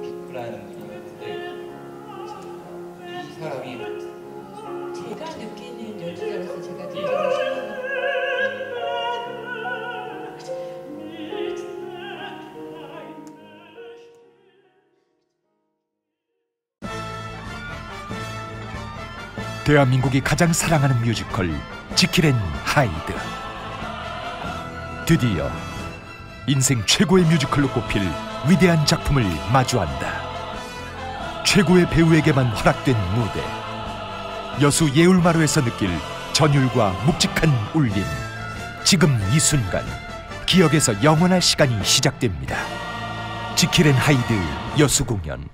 비프라는 분이었는데 이 사람이 제가 느끼는 연주자로서 제가 느끼는 생각은 대한민국이 가장 사랑하는 뮤지컬 지킬앤 하이드. 드디어 인생 최고의 뮤지컬로 꼽힐 위대한 작품을 마주한다. 최고의 배우에게만 허락된 무대. 여수 예울마루에서 느낄 전율과 묵직한 울림. 지금 이 순간 기억에서 영원할 시간이 시작됩니다. 지킬앤 하이드 여수 공연